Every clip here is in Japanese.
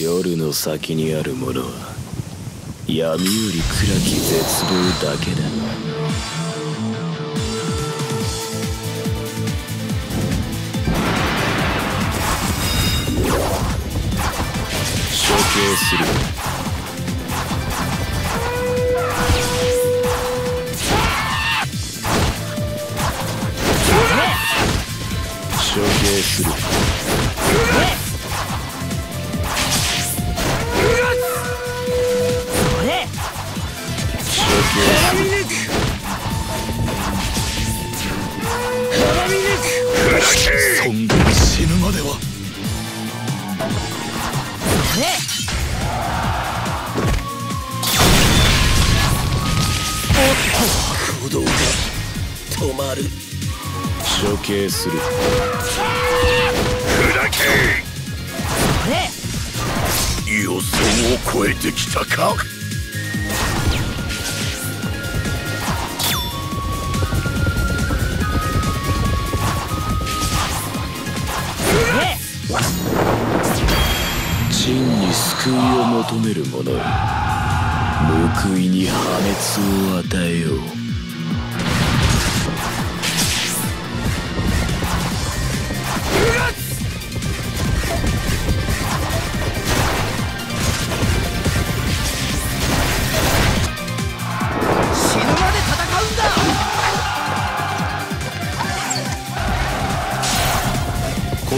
夜の先にあるものは闇より暗き絶望だけだ。処刑する。処刑する。る。処刑する。砕け予想を超えてきたか？真に救いを求める者よ報いに破滅を与えよう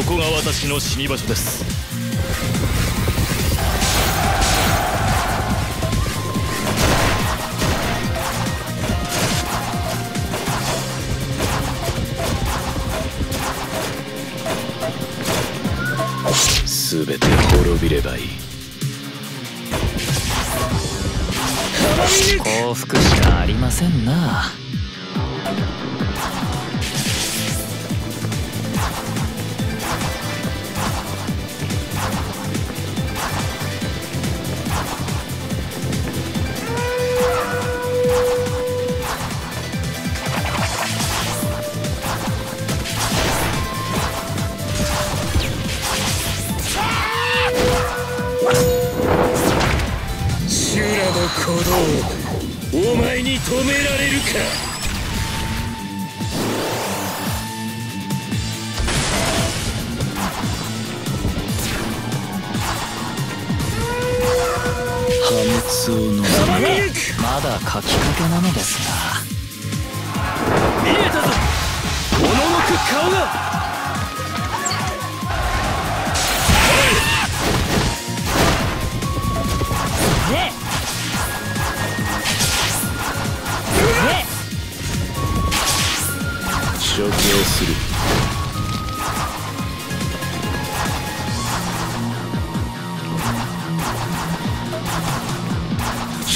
ここが私の死に場所です。全て滅びればいい。幸福しかありませんな。修羅の鼓動お前に止められるか。を望む。まだ書きかけなのですが。見えたぞ。おののく顔が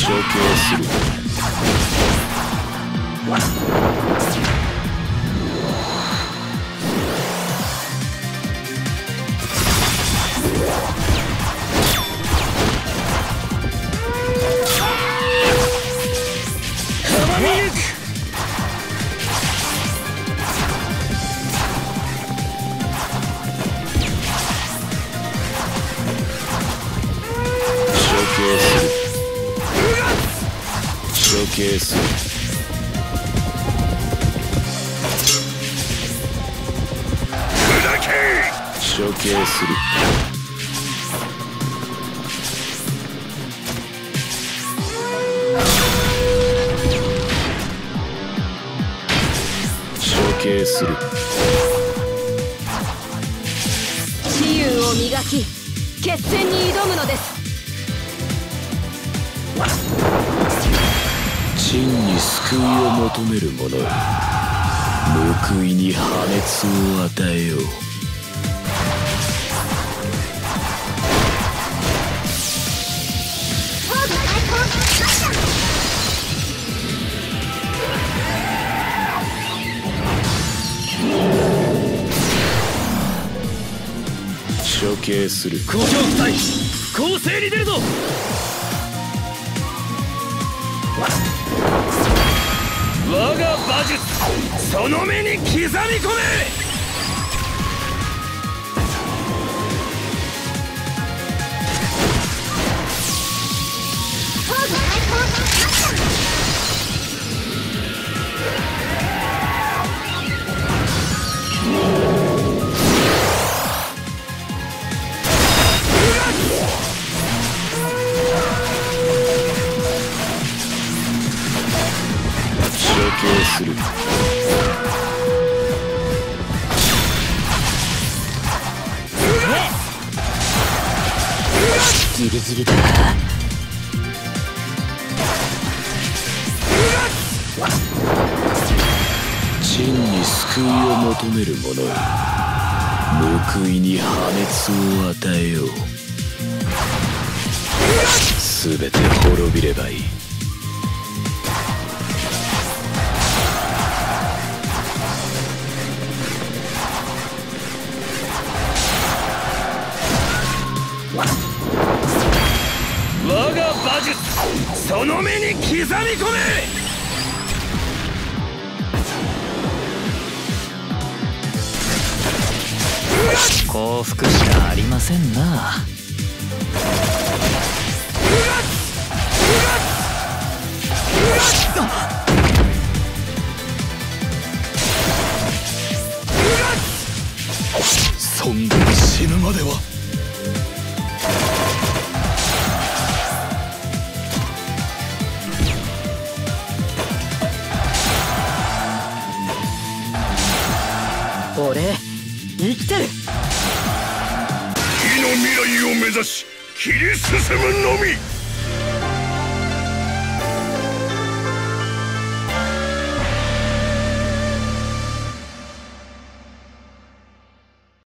処刑する処刑する処刑する処刑する自由を磨き決戦に挑むのです。真に救いを求める者よ報いに破滅を与えよう。処刑する。故障夫妻攻勢に出るぞ。我が馬術その目に刻み込め！するギリギリだ真に救いを求める。者よ報いに破滅を与えよう全て滅びればいいが馬術その目に刻み込め!幸福しかありませんな。未来を目指し切り進むのみ。